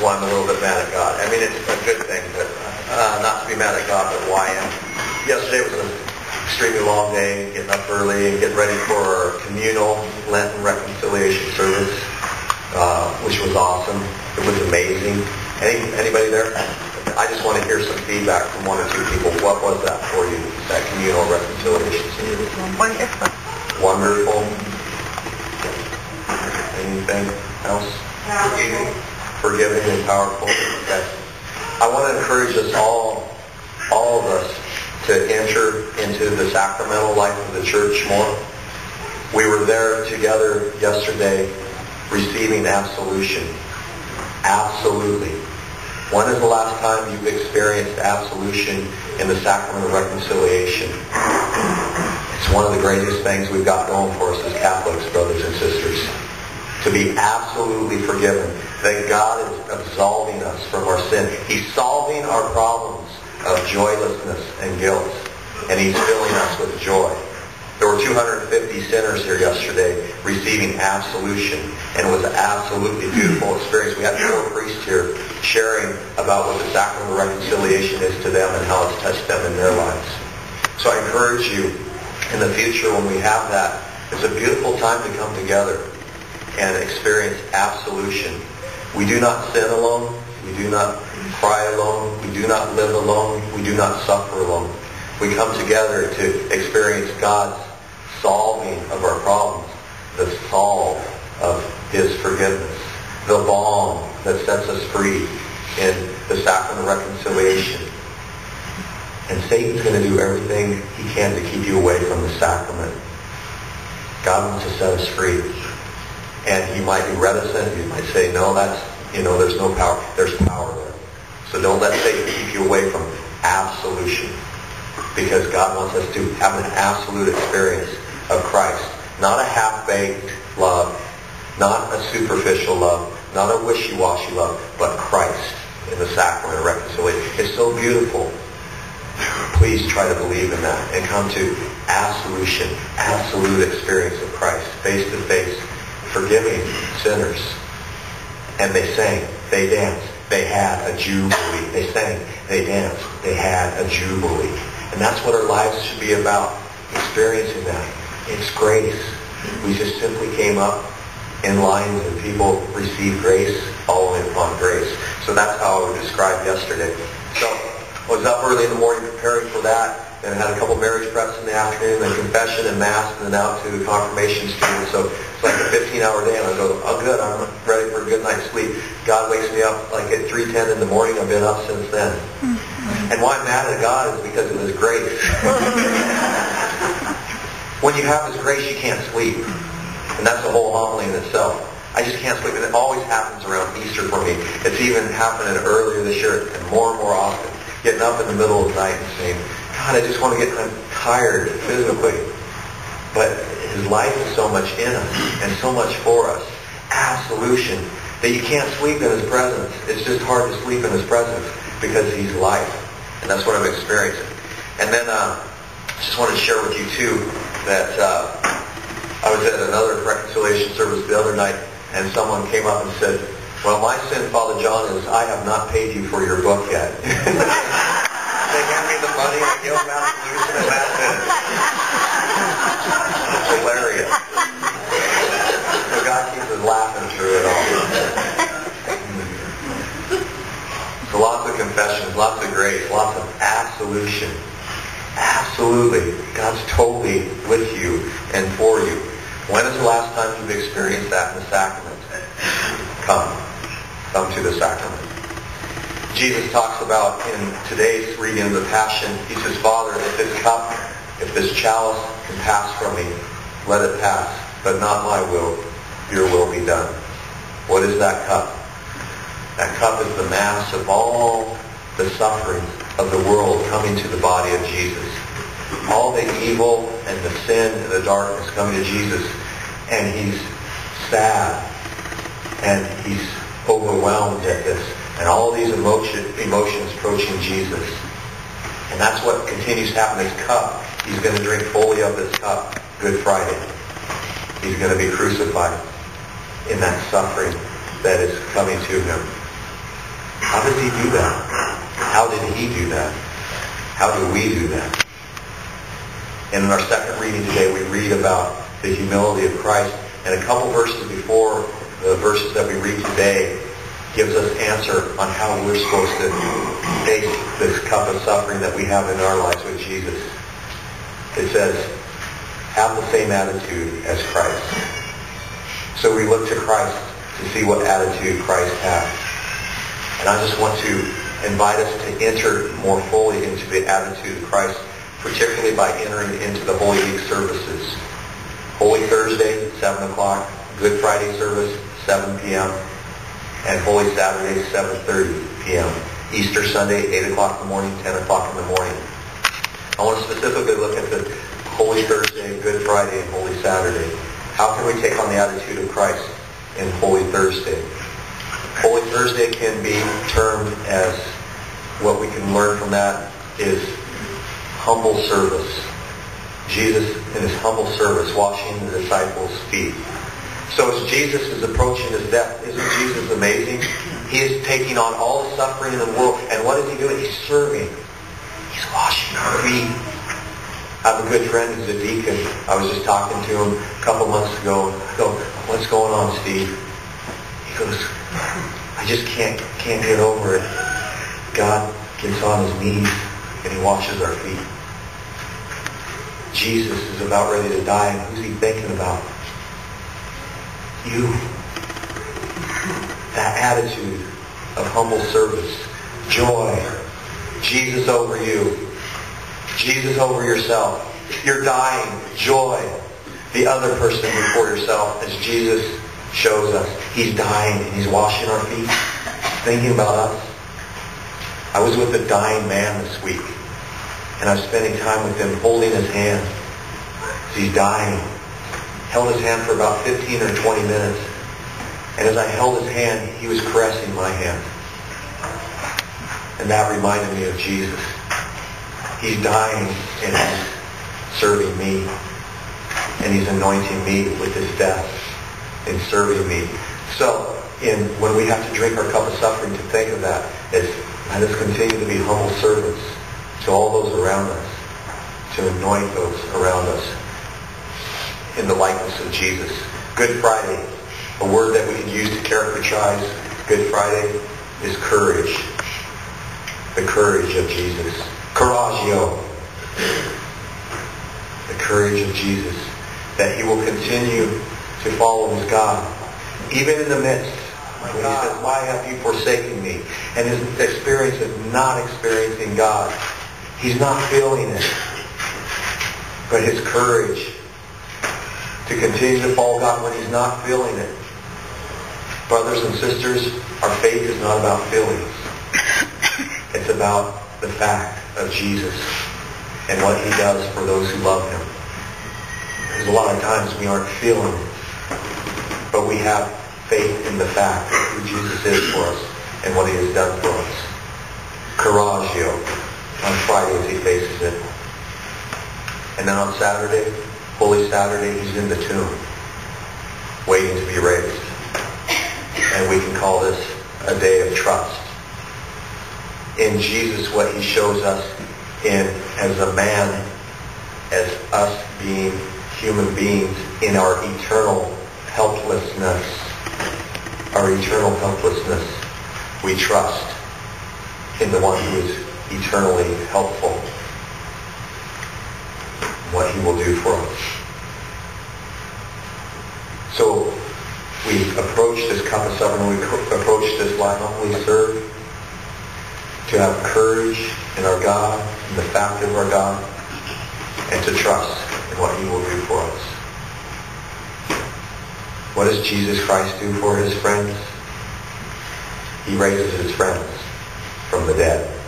why I'm a little bit mad at God. I mean, it's a good thing, but uh, not to be mad at God, but why am. Yesterday was an extremely long day, getting up early and getting ready for our communal Lenten reconciliation service, uh, which was awesome. It was amazing. Any, anybody there? I just want to hear some feedback from one or two people. What was that for you, that communal reconciliation service? Wonderful. Wonderful. Anything else? Forgiving. Forgiving and powerful. Okay. I want to encourage us all, all of us, to enter into the sacramental life of the church more. We were there together yesterday receiving absolution. Absolutely. When is the last time you've experienced absolution in the sacrament of reconciliation? It's one of the greatest things we've got going for us as Catholics, brothers and sisters. To be absolutely forgiven. That God is absolving us from our sin. He's solving our problems of joylessness and guilt. And He's filling us with joy. There were 250 sinners here yesterday receiving absolution, and it was an absolutely beautiful experience. We had four priests here sharing about what the sacrament of reconciliation is to them and how it's touched them in their lives. So I encourage you in the future when we have that, it's a beautiful time to come together and experience absolution. We do not sin alone. We do not cry alone. We do not live alone. We do not suffer alone. We come together to experience God's solving of our problems, the solve of His forgiveness, the balm that sets us free in the sacrament of reconciliation. And Satan's going to do everything he can to keep you away from the sacrament. God wants to set us free. And you might be reticent. You might say, no, that's, you know, there's no power. There's power there. So don't let Satan keep you away from absolution. Because God wants us to have an absolute experience of Christ. Not a half-baked love. Not a superficial love. Not a wishy-washy love. But Christ in the sacrament of reconciliation. It's so beautiful. Please try to believe in that and come to absolution, absolute experience of Christ, face to face, forgiving sinners. And they sang, they danced, they had a jubilee. They sang, they danced, they had a jubilee. And that's what our lives should be about, experiencing that. It's grace. We just simply came up in lines and people received grace following upon grace. So that's how I would describe yesterday. So I was up early in the morning preparing for that and had a couple marriage preps in the afternoon, then confession and mass, and then out to confirmation student. So it's like a 15-hour day, and I go, oh, good, I'm ready for a good night's sleep. God wakes me up like at 3.10 in the morning. I've been up since then. Mm-hmm. And why I'm mad at God is because of His grace. when you have His grace, you can't sleep. And that's the whole homily in itself. I just can't sleep. And it always happens around Easter for me. It's even happening earlier this year and more and more often. Getting up in the middle of the night and saying, God, I just want to get I'm tired physically. But his life is so much in us and so much for us. Absolution. That you can't sleep in his presence. It's just hard to sleep in his presence because he's life. And that's what I'm experiencing. And then uh, I just wanted to share with you too that uh, I was at another reconciliation service the other night and someone came up and said, well, my sin, Father John, is I have not paid you for your book yet. they hand me the money, I give them that's it. It's hilarious. So God keeps us laughing through it all. So lots of confessions, lots of grace, lots of absolution. Absolutely. God's totally with you and for you. When is the last time you've experienced that in the sacrament? To the sacrament. Jesus talks about in today's reading of the Passion, he says, Father, if this cup, if this chalice can pass from me, let it pass, but not my will, your will be done. What is that cup? That cup is the mass of all the suffering of the world coming to the body of Jesus. All the evil and the sin and the darkness coming to Jesus. And he's sad. And he's overwhelmed at this. And all these emotion, emotions approaching Jesus. And that's what continues to happen. This cup, he's going to drink fully of this cup Good Friday. He's going to be crucified in that suffering that is coming to him. How does he do that? How did he do that? How do we do that? And in our second reading today, we read about the humility of Christ. And a couple verses before the verses that we read today gives us answer on how we're supposed to face this cup of suffering that we have in our lives with Jesus. It says, have the same attitude as Christ. So we look to Christ to see what attitude Christ has. And I just want to invite us to enter more fully into the attitude of Christ, particularly by entering into the Holy Week services. Holy Thursday, 7 o'clock. Good Friday service, 7 p.m. And Holy Saturday, 7.30 p.m. Easter Sunday, 8 o'clock in the morning, 10 o'clock in the morning. I want to specifically look at the Holy Thursday, Good Friday, and Holy Saturday. How can we take on the attitude of Christ in Holy Thursday? Holy Thursday can be termed as what we can learn from that is humble service. Jesus in his humble service washing the disciples' feet. So as Jesus is approaching his death, isn't Jesus amazing? He is taking on all the suffering in the world. And what is he doing? He's serving. He's washing our feet. I have a good friend who's a deacon. I was just talking to him a couple months ago. I go, what's going on, Steve? He goes, I just can't can't get over it. God gets on his knees and he washes our feet. Jesus is about ready to die, and who's he thinking about? You. That attitude of humble service, joy, Jesus over you, Jesus over yourself. You're dying, joy. The other person before yourself, as Jesus shows us. He's dying and he's washing our feet, thinking about us. I was with a dying man this week, and I was spending time with him, holding his hand. He's dying. Held his hand for about 15 or 20 minutes. And as I held his hand, he was caressing my hand. And that reminded me of Jesus. He's dying and he's serving me. And he's anointing me with his death and serving me. So in when we have to drink our cup of suffering, to think of that is let us continue to be humble servants to all those around us, to anoint those around us in the likeness of Jesus. Good Friday, a word that we can use to characterize Good Friday is courage. The courage of Jesus. Couragio. The courage of Jesus. That he will continue to follow his God. Even in the midst when he says, why have you forsaken me? And his experience of not experiencing God. He's not feeling it. But his courage to continue to follow God when he's not feeling it. Brothers and sisters, our faith is not about feelings. It's about the fact of Jesus and what he does for those who love him. Because a lot of times we aren't feeling it, but we have faith in the fact of who Jesus is for us and what he has done for us. Couragio on Friday as he faces it. And then on Saturday, Holy Saturday, he's in the tomb, waiting to be raised. And we can call this a day of trust. In Jesus, what he shows us in as a man, as us being human beings in our eternal helplessness, our eternal helplessness, we trust in the one who is eternally helpful, what he will do for us. So we approach this cup of suffering, we approach this life humbly serve, to have courage in our God, in the fact of our God, and to trust in what he will do for us. What does Jesus Christ do for his friends? He raises his friends from the dead.